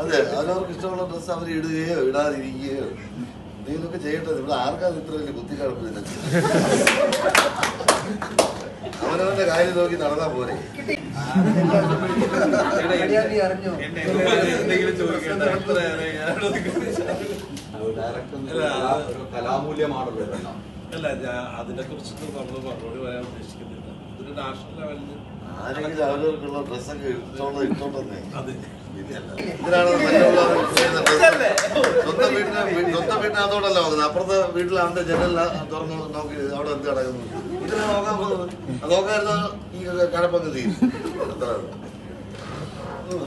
അതെ അതവർക്ക് ഇഷ്ടമുള്ള ഡ്രസ്സ് അവർ ഇടുകയോ ഇടാതിരിക്കുകയോ. എന്തെങ്കിലുമൊക്കെ ചെയ്യട്ടെ ഇവിടെ ആർക്കാണ് ഇത്ര വലിയ ബുദ്ധി ഇതിനൊക്കെ അവനവന്റെ കാര്യം നോക്കി നടന്നാ പോരെ. കലാമൂല്യമാണല്ലോ അല്ല അതിനെ കുറിച്ചിട്ട് നമ്മൾ മറുപടി പറയാൻ ഉദ്ദേശിക്കുന്നില്ല. ആരെങ്കിലും അവരവർക്കുള്ള ഡ്രസ്സൊക്കെ ഇട്ടോണ്ട് ഇട്ടോണ്ടെന്നേ. ഇതിനാണ്. സ്വന്തം വീടിന് നോക്കുന്നത് അപ്പുറത്തെ വീട്ടിലാണ്ട് ജനല തുറന്ന് നോക്കി അവിടെ എന്ത് കിടക്കുന്നു. ഇതിനാ നോക്കാൻ പോകുന്നത്. ഈ തീരും. അത്ര.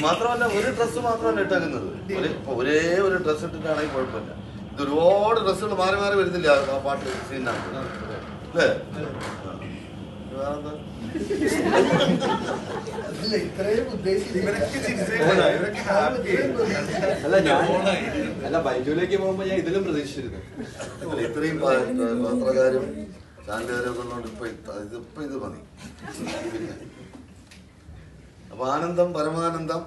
മാത്രമല്ല ഒരു ഡ്രസ്സ് മാത്രമല്ല ഇട്ടേക്കുന്നത്. ഒരു ഒരേ ഡ്രസ്സ് ഇട്ടിട്ടാണെങ്കിൽ കുഴപ്പമില്ല. ഇത് ഒരുപാട് ഡ്രസ്സുകൾ മാറി മാറി വരുന്നില്ല ആ പാട്ട് സീനാണ് അല്ലേ? അല്ല ഞാൻ അല്ല ബൈജുലേക്ക് പോകുമ്പോ ഞാൻ ഇതിലും പ്രതീക്ഷിച്ചിരുന്നു. ഇത്രയും പ- പത്രക്കാരും ചാനലുകാരും ഒക്കെ ഉള്ളതുകൊണ്ട് ഇപ്പൊ ഇത് ഇതിപ്പോ ഇത് മതി. അപ്പൊ ആനന്ദം പരമാനന്ദം.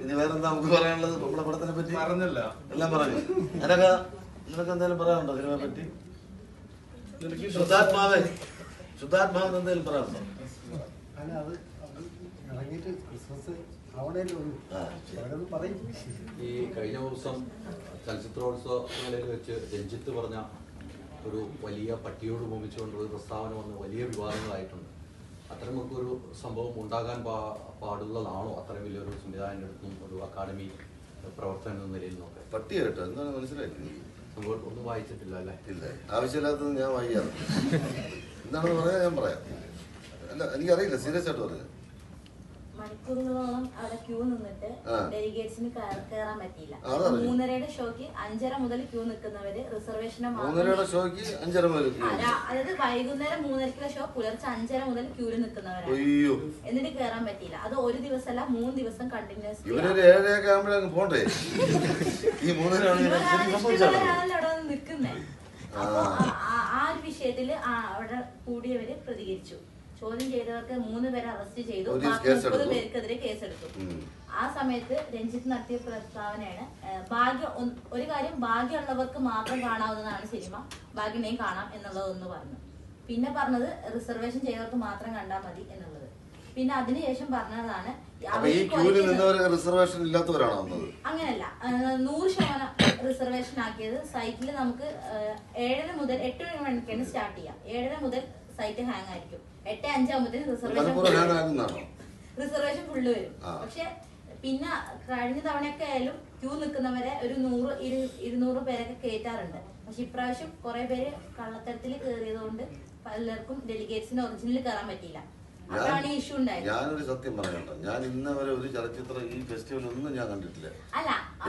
ഇനി വേറെന്താ നമുക്ക് പറയാനുള്ളത്? നമ്മുടെ പടത്തിനെ പറ്റി? പറഞ്ഞല്ല. എല്ലാം പറഞ്ഞു. നിനക്ക് നിനക്ക് എന്തായാലും പറയാനുണ്ടോ സിനിമയെ പറ്റി? ശ്രദ്ധാത്മാവേ ശുദ്ധാത്മാവേ അവരൊന്നും പറയും. ഈ കഴിഞ്ഞ ദിവസം ചലച്ചിത്രോത്സവങ്ങളിൽ വെച്ച് രഞ്ജിത്ത് പറഞ്ഞ ഒരു വലിയ പട്ടിയോട് ഭൂമിച്ചുകൊണ്ട് ഒരു പ്രസ്താവന വന്ന് വലിയ വിവാദങ്ങളായിട്ടുണ്ട്. അത്തരമൊക്കെ ഒരു സംഭവം ഉണ്ടാകാൻ പാ പാടുള്ളതാണോ? അത്രയും വലിയൊരു സംവിധായകന്റെ അടുത്തും ഒരു അക്കാഡമി പ്രവർത്തനം എന്ന നിലയിൽ നോക്കാം പട്ടി കേട്ടോ എന്താണ് മനസ്സിലായി സംഭവം ഒന്നും വായിച്ചിട്ടില്ല അല്ലേ? ഇല്ല. ആവശ്യമില്ലാത്തത് ഞാൻ വായിക്കാറ് എന്താണെന്ന് പറയാ ഞാൻ പറയാം. അല്ല എനിക്കറിയില്ല സീരിയസ് ആയിട്ട് പറയാം. മണിക്കൂറുകളോളം അവിടെ ക്യൂ നിന്നിട്ട്. ഡെലിഗേറ്റ്സിന് കയറാൻ പറ്റിയില്ല. മൂന്നരയുടെ ഷോക്ക് അഞ്ചര മുതൽ ക്യൂ നിൽക്കുന്നവര് റിസർവേഷന് മൂന്നരയുടെ ഷോക്ക് അഞ്ചര മുതൽ അതായത് വൈകുന്നേരം മൂന്നരക്കുള്ള ഷോ പുലർച്ചെ അഞ്ചര മുതൽ ക്യൂവിൽ നിൽക്കുന്നവരാണ്. എന്നിട്ട് കയറാൻ പറ്റിയില്ല. അത് ഒരു ദിവസമല്ല മൂന്ന് ദിവസം കണ്ടിന്യൂസ് ഇവരൊരു ഏഴരയൊക്കെ ആകുമ്പോഴേ പോണ്ടേ? ഈ മൂന്നര നിൽക്കുന്നേ. ആ- ആ അവിടെ കൂടിയവര് പ്രതികരിച്ചു. ചോദ്യം ചെയ്തവർക്ക് മൂന്ന് പേരെ അറസ്റ്റ് ചെയ്തു. മുപ്പത് പേർക്കെതിരെ കേസെടുത്തു. ആ സമയത്ത് രഞ്ജിത്ത് നടത്തിയ പ്രസ്താവനയാണ് ഭാഗ്യ ഭാഗ്യം ഒരു കാര്യം ഭാഗ്യമുള്ളവർക്ക് മാത്രം കാണാവുന്നതാണ് സിനിമ ഭാഗ്യനെയും കാണാം എന്നുള്ളതൊന്ന് പറഞ്ഞു. പിന്നെ പറഞ്ഞത് റിസർവേഷൻ ചെയ്തവർക്ക് മാത്രം കണ്ടാൽ മതി എന്നുള്ളത്. പിന്നെ അതിനുശേഷം പറഞ്ഞതാണ് അപ്പൊ ഈ ക്യൂവിൽ റിസർവേഷൻ ഇല്ലാത്തവരാണോ വന്നത്? അങ്ങനല്ല നൂറ് ശതമാനം റിസർവേഷൻ ആക്കിയത് സൈറ്റിൽ നമുക്ക് ഏഴര മുതൽ എട്ട് മണിക്കാണ് സ്റ്റാർട്ട് ചെയ്യാം. ഏഴര മുതൽ സൈറ്റ് ഹാങ് ആയിരിക്കും. എട്ട് അഞ്ചാകുമ്പോഴത്തേന് റിസർവേഷൻ റിസർവേഷൻ ഫുള്ള് വരും. പക്ഷെ പിന്നെ കഴിഞ്ഞ തവണയൊക്കെ ആയാലും ക്യൂ നിൽക്കുന്നവരെ ഒരു നൂറ് ഇരു ഇരുന്നൂറ് പേരൊക്കെ കയറ്റാറുണ്ട് പക്ഷെ ഇപ്രാവശ്യം കുറെ പേര് കള്ളത്തരത്തിൽ കയറിയതുകൊണ്ട് പലർക്കും ഡെലിഗേറ്റ്സിന് ഒറിജിനൽ കയറാൻ പറ്റിയില്ല. ഞാനൊരു സത്യം പറയണ്ട ഞാൻ ഇന്നവരെ ഒരു ചലച്ചിത്ര ഈ ഫെസ്റ്റിവൽ ഒന്നും ഞാൻ കണ്ടിട്ടില്ല.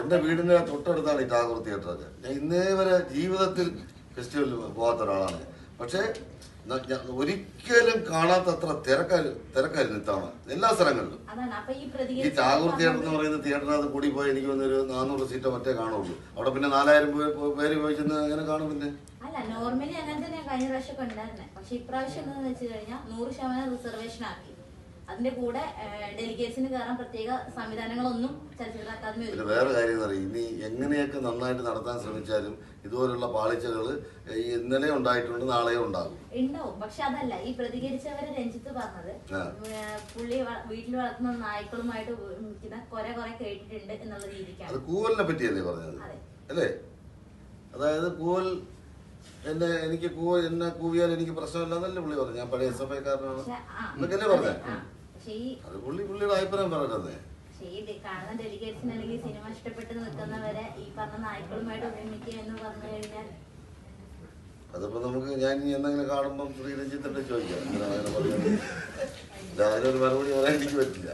എന്റെ വീടിന്റെ തൊട്ടടുത്താണ് ഈ ടാഗോർ തിയേറ്റർ. ഞാൻ ഇന്നേ വരെ ജീവിതത്തിൽ ഫെസ്റ്റിവലിൽ പോകാത്ത ഒരാളാണ് ഞാൻ. പക്ഷേ ഒരിക്കലും കാണാത്തത്ര തിരക്കാര് തിരക്കായിരുന്നു ഇത്തവണ. എല്ലാ സ്ഥലങ്ങളിലും. ഈ ചാകൂർ തിയേറ്റർ എന്ന് പറയുന്ന തിയേറ്ററിനകത്ത് കൂടി പോയി എനിക്ക് വന്നൊരു നാനൂറ് സീറ്റോ മറ്റേ കാണുള്ളൂ. അവിടെ പിന്നെ നാലായിരം പേര് പോയി ചെന്ന് എങ്ങനെ കാണും പിന്നെ. അല്ല നോർമലി അങ്ങനെ തന്നെ കഴിഞ്ഞ പ്രാവശ്യം ഒക്കെ ഉണ്ടായിരുന്നത് പക്ഷെ ഇപ്രാവശ്യം എന്താണെന്ന് വെച്ച് കഴിഞ്ഞാൽ നൂറ് ശതമാനം റിസർവേഷൻ ആക്കി. അതിന്റെ കൂടെ ഡെലിഗേറ്റ്സിന് കയറാൻ പ്രത്യേക സംവിധാനങ്ങളൊന്നും ചലച്ചിത്ര അക്കാദമി. വേറെ കാര്യം എന്ന് പറയും ഇനി എങ്ങനെയൊക്കെ നന്നായിട്ട് നടത്താൻ ശ്രമിച്ചാലും ഇതുപോലുള്ള പാളിച്ചകൾ ഇന്നലെ ഉണ്ടായിട്ടുണ്ട് നാളെയും ഉണ്ടാകും. ഉണ്ടാവും. പക്ഷെ അതല്ല ഈ പ്രതികരിച്ചവരെ രഞ്ജിത്ത് പറഞ്ഞത് പുള്ളി വീട്ടിൽ വളർത്തുന്ന നായ്ക്കളുമായിട്ട് നിൽക്കുന്ന കുറെ കുറെ കേട്ടിട്ടുണ്ട് എന്നുള്ള അത് രീതിക്കാണ് കൂവലിനെ പറ്റിയല്ലേ പറഞ്ഞത്? അല്ലേ? അതായത് കൂവൽ എന്നെ എനിക്ക് എന്നെ കൂവിയാൽ എനിക്ക് പ്രശ്നമില്ലാന്നല്ലേ പുള്ളി പറഞ്ഞു ഞാൻ പഴയ എസ് എഫ് ഐക്കാരനാണ് എന്നൊക്കെ അല്ലേ പറഞ്ഞേ അത് പുള്ളി പുള്ളിയുടെ അഭിപ്രായം പറഞ്ഞത് പക്ഷേ ഈ ഡെ- കാണുന്ന ഡെലിഗേറ്റ്സിന് അല്ലെങ്കിൽ സിനിമ ഇഷ്ടപ്പെട്ട് നിൽക്കുന്നവരെ ഈ പറഞ്ഞ നായ്ക്കളുമായിട്ട് ഒരുമിക്കുക എന്ന് പറഞ്ഞു കഴിഞ്ഞാൽ അതിപ്പോ നമുക്ക് ഞാൻ ഇനി എന്തെങ്കിലും കാണുമ്പം ശ്രീരഞ്ജിത്തിന്റെ ചോദിക്കാം. അങ്ങനെ അതിനൊരു മറുപടി പറയാൻ എനിക്ക് പറ്റില്ല.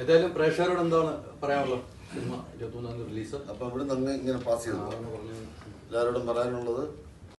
ഏതായാലും പ്രേക്ഷകരോട് എന്താണ് പറയാനുള്ളത്? സിനിമ ഇരുപത്തി മൂന്നാം തീയതി റിലീസ്. അപ്പൊ ഇവിടെ നിന്ന് ഇങ്ങനെ പാസ് ചെയ്തു. എല്ലാവരോടും പറയാനുള്ളത്